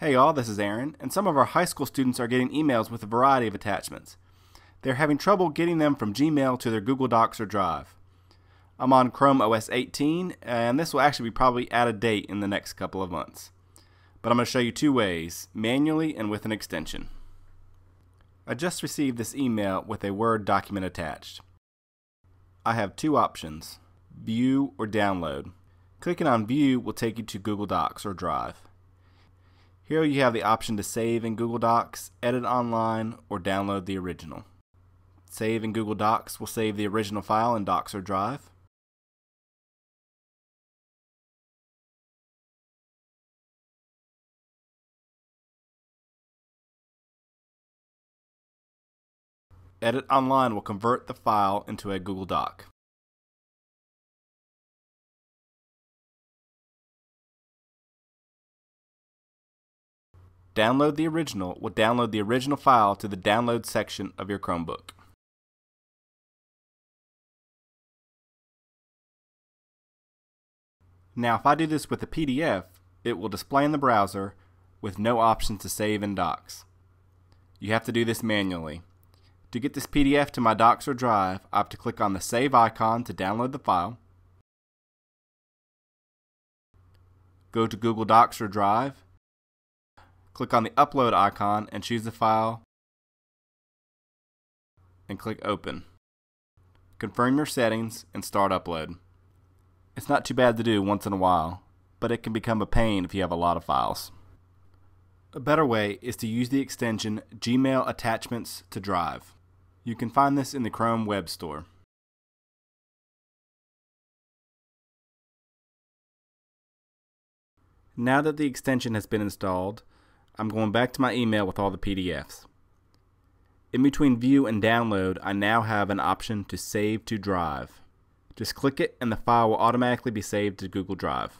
Hey all, this is Aaron, and some of our high school students are getting emails with a variety of attachments. They're having trouble getting them from Gmail to their Google Docs or Drive. I'm on Chrome OS 18, and this will actually be probably out of date in the next couple of months. But I'm going to show you two ways, manually and with an extension. I just received this email with a Word document attached. I have two options, View or Download. Clicking on View will take you to Google Docs or Drive. Here you have the option to save in Google Docs, edit online, or download the original. Save in Google Docs will save the original file in Docs or Drive. Edit Online will convert the file into a Google Doc. Download the original will download the original file to the download section of your Chromebook. Now if I do this with a PDF, it will display in the browser with no option to save in Docs. You have to do this manually. To get this PDF to my Docs or Drive, I have to click on the Save icon to download the file. Go to Google Docs or Drive Click on the upload icon and choose the file and click open. Confirm your settings and start upload. It's not too bad to do once in a while, but it can become a pain if you have a lot of files. A better way is to use the extension Gmail Attachments to Drive. You can find this in the Chrome Web Store. Now that the extension has been installed, I'm going back to my email with all the PDFs. In between view and download, I now have an option to save to drive. Just click it and the file will automatically be saved to Google Drive.